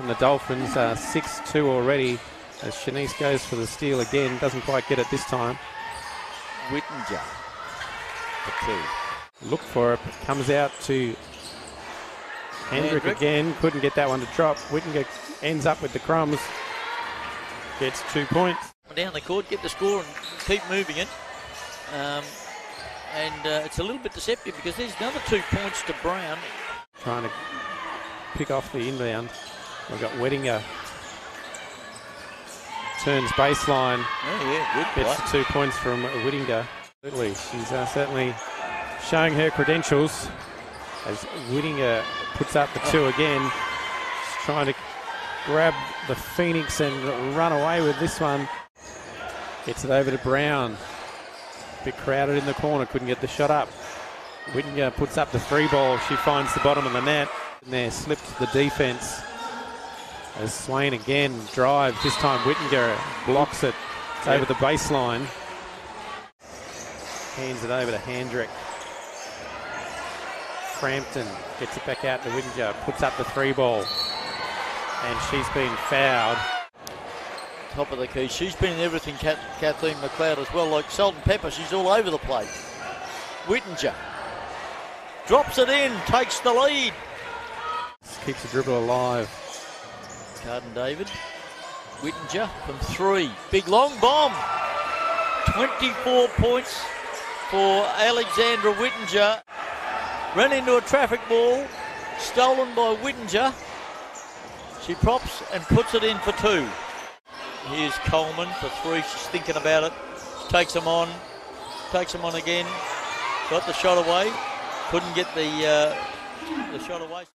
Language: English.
from the Dolphins. Uh, 6-2 already as Shanice goes for the steal again. Doesn't quite get it this time. Wittinger for two. Look for it. Comes out to Hendrick Hendrick. again. Couldn't get that one to drop. Wittinger ends up with the crumbs. Gets two points. down the court, get the score, and keep moving it. Um, and uh, it's a little bit deceptive because there's another two points to Brown. Trying to pick off the inbound. We've got Wittinger. Turns baseline. Oh, yeah, good Gets the two points from Wittinger. Absolutely. She's uh, certainly showing her credentials as Wittinger puts up the two again. She's trying to grab the Phoenix and run away with this one. Gets it over to Brown. Bit crowded in the corner, couldn't get the shot up. Wittinger puts up the three ball. She finds the bottom of the net. And there slipped the defense. As Swain again drives, this time Wittinger blocks it. It's over the baseline. Hands it over to Handrick. Frampton gets it back out to Wittinger, puts up the three ball. And she's been fouled. Top of the key. She's been in everything, Kath- Kathleen McLeod as well. Like salt and pepper, she's all over the place. Wittinger drops it in, takes the lead. Keeps the dribble alive. Carden David. Wittinger from three. Big long bomb. 24 points for Alexandra Wittinger. Ran into a traffic ball, stolen by Wittinger. She props and puts it in for two. Here's Coleman for three. She's thinking about it. She takes him on. Takes him on again. Got the shot away. Couldn't get the uh, the shot away.